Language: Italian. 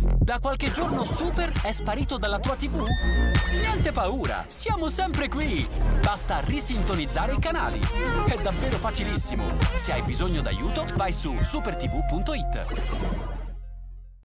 Da qualche giorno Super è sparito dalla tua TV? Niente paura, siamo sempre qui! Basta risintonizzare i canali. È davvero facilissimo. Se hai bisogno d'aiuto, vai su supertv.it.